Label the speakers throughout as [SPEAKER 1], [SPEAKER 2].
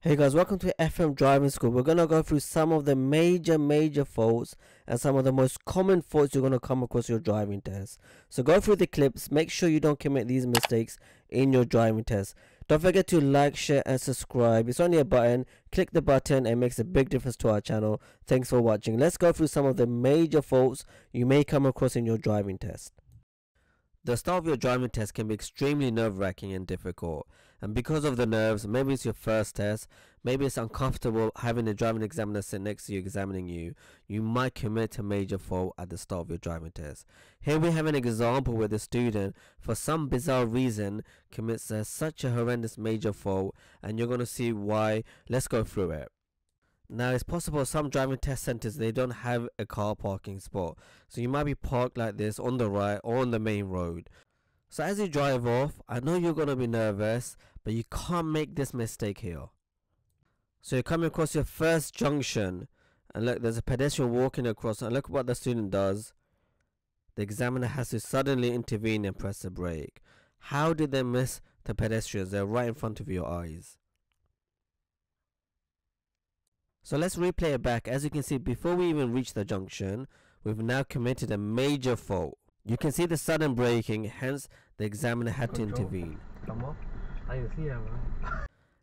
[SPEAKER 1] Hey guys, welcome to FM Driving School. We're going to go through some of the major, major faults and some of the most common faults you're going to come across your driving test. So go through the clips, make sure you don't commit these mistakes in your driving test. Don't forget to like, share and subscribe. It's only a button. Click the button it makes a big difference to our channel. Thanks for watching. Let's go through some of the major faults you may come across in your driving test. The start of your driving test can be extremely nerve wracking and difficult. And because of the nerves, maybe it's your first test, maybe it's uncomfortable having the driving examiner sit next to you examining you, you might commit a major fault at the start of your driving test. Here we have an example where the student, for some bizarre reason, commits a, such a horrendous major fault, and you're going to see why. Let's go through it. Now it's possible some driving test centers they don't have a car parking spot. So you might be parked like this on the right or on the main road. So as you drive off, I know you're going to be nervous, but you can't make this mistake here. So you're coming across your first junction and look there's a pedestrian walking across and look what the student does. The examiner has to suddenly intervene and press the brake. How did they miss the pedestrians? They're right in front of your eyes. So let's replay it back. As you can see, before we even reach the junction, we've now committed a major fault. You can see the sudden braking, hence the examiner had to intervene.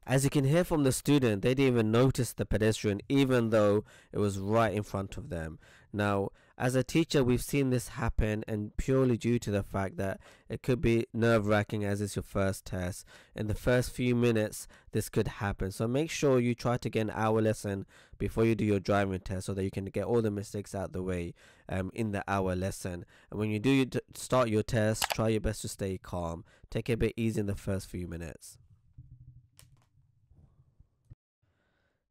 [SPEAKER 1] As you can hear from the student, they didn't even notice the pedestrian even though it was right in front of them. Now, as a teacher, we've seen this happen and purely due to the fact that it could be nerve wracking as it's your first test. In the first few minutes, this could happen. So make sure you try to get an hour lesson before you do your driving test so that you can get all the mistakes out the way um, in the hour lesson. And when you do start your test, try your best to stay calm. Take it a bit easy in the first few minutes.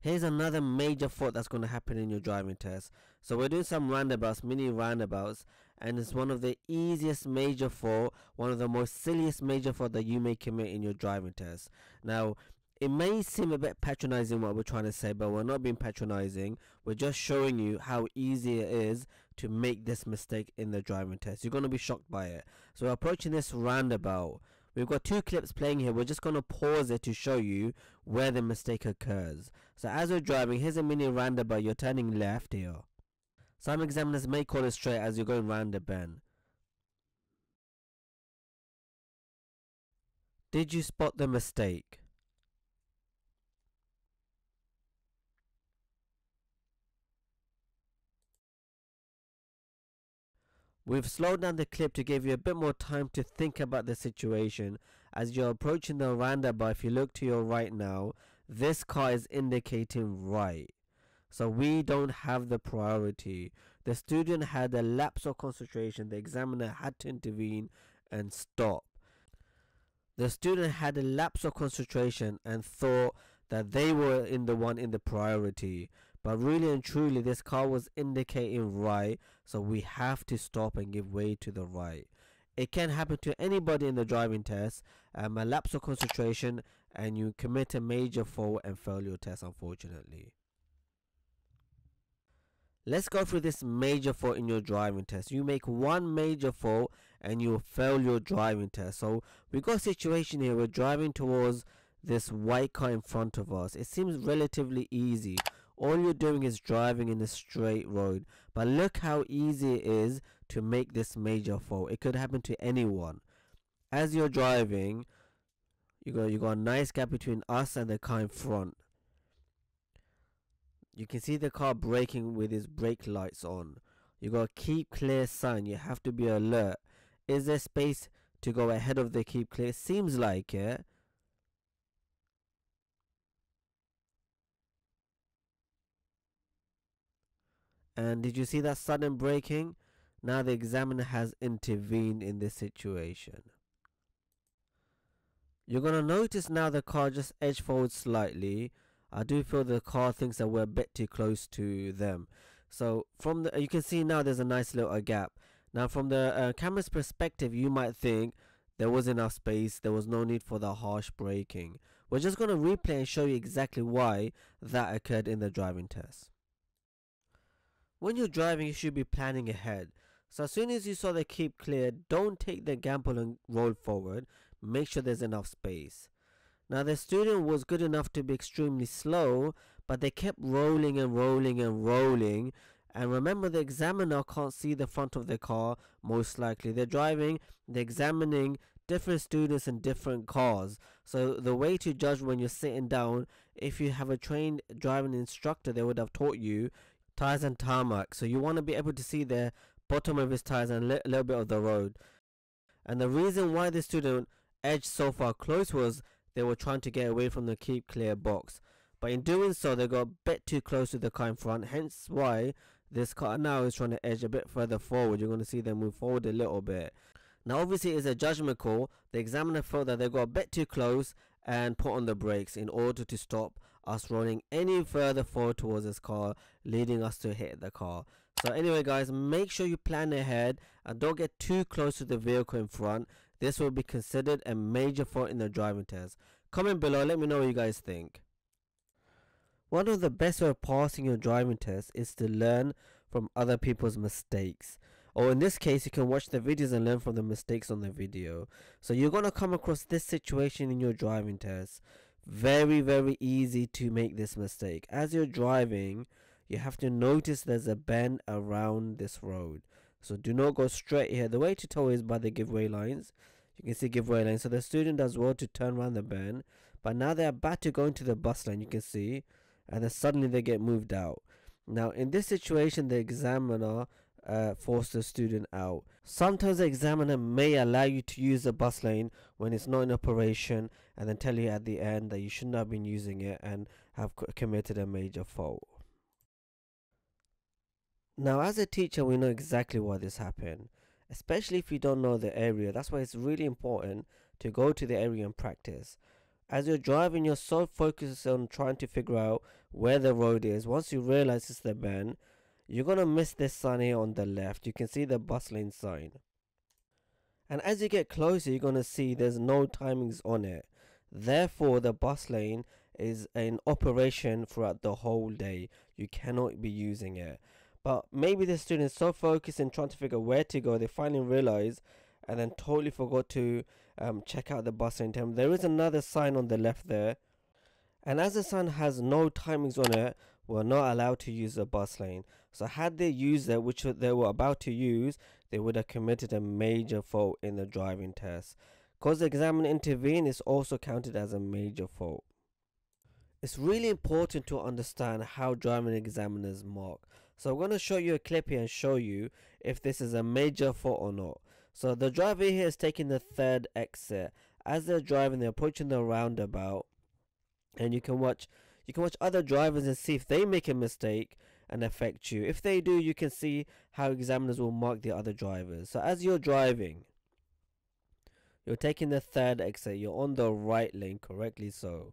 [SPEAKER 1] Here's another major fault that's going to happen in your driving test. So we're doing some roundabouts, mini roundabouts, and it's one of the easiest major fault, one of the most silliest major fault that you may commit in your driving test. Now, it may seem a bit patronizing what we're trying to say, but we're not being patronizing. We're just showing you how easy it is to make this mistake in the driving test. You're going to be shocked by it. So we're approaching this roundabout. We've got two clips playing here. We're just going to pause it to show you where the mistake occurs. So as you're driving, here's a mini roundabout. You're turning left here. Some examiners may call it straight as you're going round the bend. Did you spot the mistake? We've slowed down the clip to give you a bit more time to think about the situation. As you're approaching the roundabout, if you look to your right now, this car is indicating right. So we don't have the priority. The student had a lapse of concentration. The examiner had to intervene and stop. The student had a lapse of concentration and thought that they were in the one in the priority. But really and truly, this car was indicating right, so we have to stop and give way to the right. It can happen to anybody in the driving test, um, a lapse of concentration, and you commit a major fault and fail your test, unfortunately. Let's go through this major fault in your driving test. You make one major fault and you fail your driving test. So we've got a situation here. We're driving towards this white car in front of us. It seems relatively easy all you're doing is driving in a straight road. But look how easy it is to make this major fault. It could happen to anyone. As you're driving, you got you got a nice gap between us and the car in front. You can see the car braking with its brake lights on. You got a keep clear sign. You have to be alert. Is there space to go ahead of the keep clear? Seems like it. And did you see that sudden braking? Now the examiner has intervened in this situation. You're going to notice now the car just edged forward slightly. I do feel the car thinks that we're a bit too close to them. So from the, you can see now there's a nice little gap. Now from the uh, camera's perspective, you might think there was enough space. There was no need for the harsh braking. We're just going to replay and show you exactly why that occurred in the driving test. When you're driving, you should be planning ahead. So as soon as you saw the keep clear, don't take the gamble and roll forward. Make sure there's enough space. Now the student was good enough to be extremely slow, but they kept rolling and rolling and rolling. And remember, the examiner can't see the front of the car, most likely. They're driving, they're examining different students in different cars. So, the way to judge when you're sitting down, if you have a trained driving instructor, they would have taught you tires and tarmac. So, you want to be able to see the bottom of his tires and a li- little bit of the road. And the reason why the student edged so far close was they were trying to get away from the keep clear box. But in doing so, they got a bit too close to the car in front, hence why this car now is trying to edge a bit further forward. You're going to see them move forward a little bit. Now, obviously, it's a judgment call. The examiner felt that they got a bit too close and put on the brakes in order to stop us rolling any further forward towards this car, leading us to hit the car. So anyway guys, make sure you plan ahead and don't get too close to the vehicle in front. This will be considered a major fault in the driving test. Comment below, let me know what you guys think. One of the best way of passing your driving test is to learn from other people's mistakes. Or in this case, you can watch the videos and learn from the mistakes on the video. So you're going to come across this situation in your driving test. Very, very easy to make this mistake. As you're driving, you have to notice there's a bend around this road. So do not go straight here. The way to tell is by the give way lines. You can see give way lines. So the student does well to turn around the bend. But now they're about to go into the bus lane. You can see and then suddenly they get moved out. Now, in this situation, the examiner uh, forced the student out. Sometimes the examiner may allow you to use the bus lane when it's not in operation and then tell you at the end that you shouldn't have been using it and have committed a major fault. Now, as a teacher, we know exactly why this happened, especially if you don't know the area. That's why it's really important to go to the area and practice. As you're driving, you're so focused on trying to figure out where the road is. Once you realize it's the bend, you're to miss this sign here on the left. You can see the bus lane sign. And as you get closer, you're to see there's no timings on it. Therefore, the bus lane is in operation throughout the whole day. You cannot be using it. But maybe the student is so focused in trying to figure where to go, they finally realize and then totally forgot to um, check out the bus lane time. There is another sign on the left there. And as the sign has no timings on it, we're not allowed to use the bus lane. So had they used it, which they were about to use, they would have committed a major fault in the driving test. Because the examiner intervened is also counted as a major fault. It's really important to understand how driving examiners mark. So I'm going to show you a clip here and show you if this is a major fault or not. So the driver here is taking the third exit. As they're driving, they're approaching the roundabout, and you can watch you can watch other drivers and see if they make a mistake and affect you. If they do, you can see how examiners will mark the other drivers. So as you're driving, you're taking the third exit. You're on the right lane, correctly so.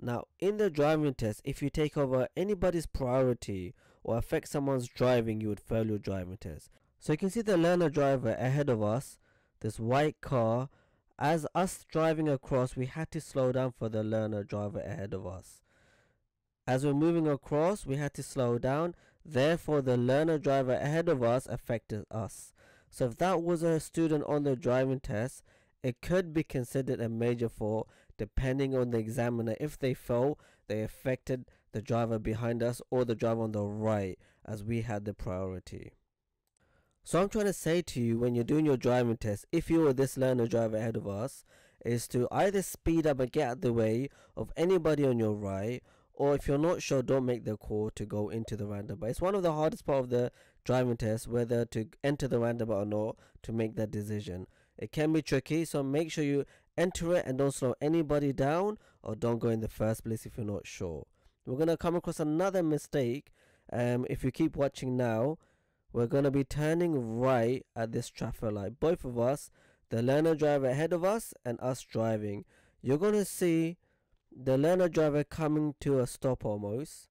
[SPEAKER 1] Now, in the driving test, if you take over anybody's priority or affect someone's driving, you would fail your driving test. So you can see the learner driver ahead of us, this white car. As us driving across, we had to slow down for the learner driver ahead of us. As we're moving across, we had to slow down. Therefore, the learner driver ahead of us affected us. So if that was a student on the driving test, it could be considered a major fault depending on the examiner. If they felt they affected the driver behind us or the driver on the right as we had the priority. So I'm trying to say to you when you're doing your driving test, if you were this learner driver ahead of us, is to either speed up and get out the way of anybody on your right, or if you're not sure, don't make the call to go into the roundabout. It's one of the hardest part of the driving test, whether to enter the roundabout or not, to make that decision. It can be tricky, so make sure you enter it and don't slow anybody down, or don't go in the first place if you're not sure. We're gonna come across another mistake. Um, if you keep watching now, we're going to be turning right at this traffic light. Both of us, the learner driver ahead of us and us driving. You're going to see the learner driver coming to a stop almost.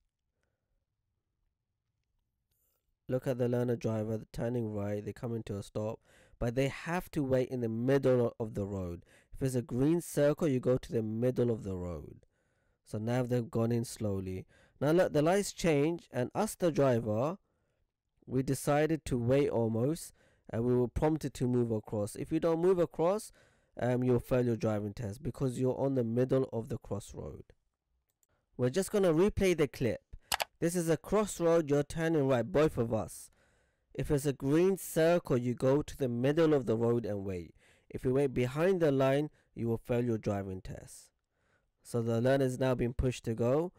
[SPEAKER 1] Look at the learner driver turning right. They come into a stop. But they have to wait in the middle of the road. If it's a green circle, you go to the middle of the road. So now they've gone in slowly. Now look, the lights change and us, the driver, we decided to wait almost and we were prompted to move across. If you don't move across, um, you'll fail your driving test because you're on the middle of the crossroad. We're just going to replay the clip. This is a crossroad, you're turning right, both of us. If it's a green circle, you go to the middle of the road and wait. If you wait behind the line, you will fail your driving test. So the learner is now being pushed to go.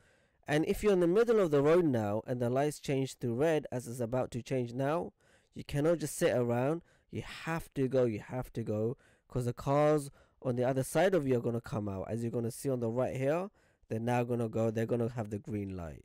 [SPEAKER 1] And if you're in the middle of the road now and the lights change to red as it's about to change now, you cannot just sit around. You have to go, you have to go because the cars on the other side of you are going to come out. As you're going to see on the right here, they're now going to go, they're going to have the green light.